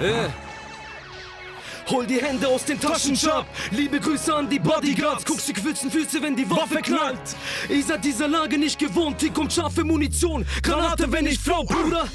Äh. Hol die Hände aus den Taschen. Liebe Grüße an die Bodyguards. Guckst die gefühlten Füße, wenn die Waffe knallt. Ihr seid dieser Lage nicht gewohnt. Hier kommt scharfe Munition. Granate, wenn ich flow, Bruder.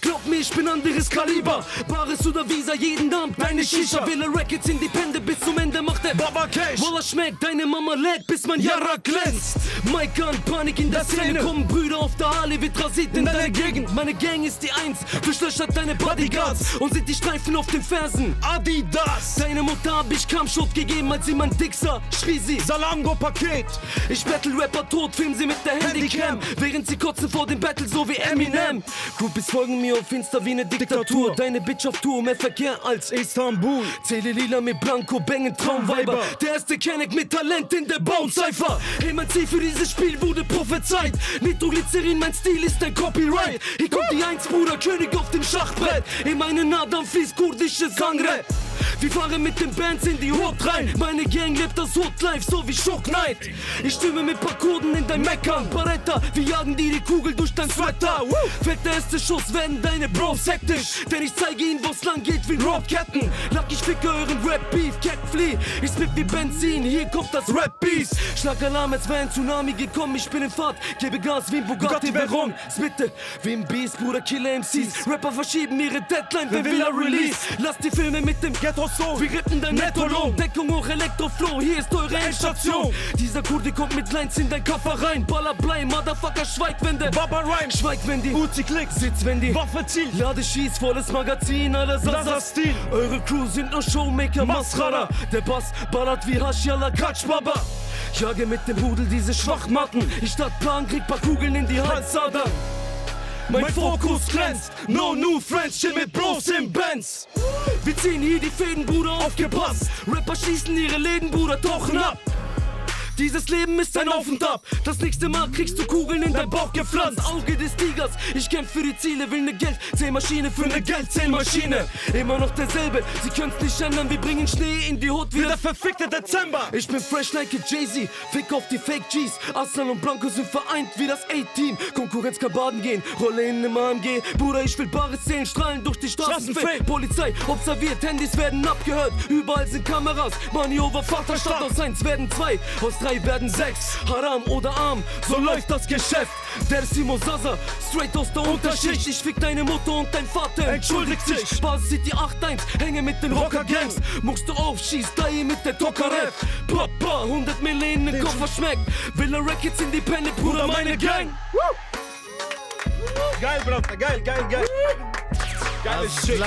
Glaub mir, ich bin anderes Kaliber. Bares oder Visa, jeden Abend deine Shisha. Wille Records Independent bis zum Ende macht der Baba Cash. Wallah schmeckt, deine Mama lädt, bis mein Jara glänzt. Mike an, Panik in der Szene. Kommen Brüder auf der Harley, wird rasiert in deiner Gegend. Meine Gang ist die Eins, durchlöchert deine Bodyguards und sind die Streifen auf den Fersen. Adidas. Deine Mutter hab ich Kampfschutz gegeben, als sie mein Dixer schrie sie. Salango-Paket. Ich battle Rapper tot, film sie mit der Handycam. Während sie kotzen vor dem Battle, so wie Eminem. Groupies folgen mir auf Insta wie eine Diktatur. Deine Bitch auf Tour, mehr Verkehr als Istanbul. Zähle lila mit Blanco, bangen Traumweiber. Der erste Kenneck mit Talent in der mein Ziel für dieses Spiel wurde prophezeit. Nitroglycerin, mein Stil ist ein Copyright. Hier kommt die Eins, Bruder, König auf dem Schachbrett. In meinen Nadern fließt kurdische Sangrep. Wir fahren mit den Bands in die Hut rein. Meine Gang lebt das Hood Life, so wie Shock Knight. Ich stimme mit paar Kurden in dein Meckern. Baretta, wir jagen dir die Kugel durch dein Sweater. Fällt der erste Schuss, werden deine Bros hektisch. Denn ich zeige ihnen, wo's lang geht wie Roadketten. Lack, ich ficke euren Rap-Beef, Cat Flea. Ich spit wie Benzin, hier kommt das Rap-Beast. Schlag Alarm, als wäre ein Tsunami gekommen. Ich bin in Fahrt, gebe Gas wie ein Bugatti Bugatti Veyron. Spitte wie ein Beast, Bruder, Killer MCs. Rapper verschieben ihre Deadline, wenn Villa Release. Lass die Filme mit dem Ghetto Soul. wir rippen dein Nettolohn, Deckung hoch, Elektroflow, hier ist eure Endstation. Dieser Kurde kommt mit Lines in dein Koffer rein. Baller Blei, Motherfucker, schweigt, wenn der Baba Rhyme. Schweigt, wenn die Uzi Klicks. Sitz, wenn die Waffe zielt. Lade schießt, volles Magazin, alles Sasa Sasa Stil. Eure Crew sind nur Showmaker, Mascara. Der Bass ballert wie Haschiala Katschbaba. Jage mit dem Rudel diese Schwachmatten. Ich statt Plan krieg paar Kugeln in die Halsadern. Mein Fokus glänzt, no new friends, chill mit Bros ziehen hier die Fäden, Bruder, aufgepasst. Rapper schießen ihre Läden, Bruder, tauchen ab. Dieses Leben ist ein Auf und Ab. Das nächste Mal kriegst du Kugeln in dein Bauch gepflanzt. Auge des Tigers. Ich kämpf für die Ziele, will ne Geldzählmaschine für ne Geldzählmaschine. Immer noch derselbe. Sie können's nicht ändern. Wir bringen Schnee in die Hut Wie wieder. der verfickte Dezember. Ich bin fresh like a Jay-Z, fick auf die Fake G's. Aslan und Blanco sind vereint wie das A-Team. Konkurrenz kann baden gehen, Rolle in nem AMG. Bruder, ich will Bares zählen, strahlen durch die Straßen. Fake. Polizei observiert, Handys werden abgehört. Überall sind Kameras. Money over Vaterstadt. Aus eins werden zwei, aus drei werden sechs. Haram oder arm, so läuft das Geschäft. Der Simo Sasa, straight aus der Unterschicht. Ich fick deine Mutter und dein Vater entschuldigt sich. Spaß City 8-1, hänge mit den Rocker-Gangs. Muckst du auf, schieß da hier mit der Tokarev. Papa, 100 Millionen in den Koffer schmeckt. Villa Records Independent, Bruder, meine Gang. Geil, Bruder. Geil, geil, geil. Geiles Shit.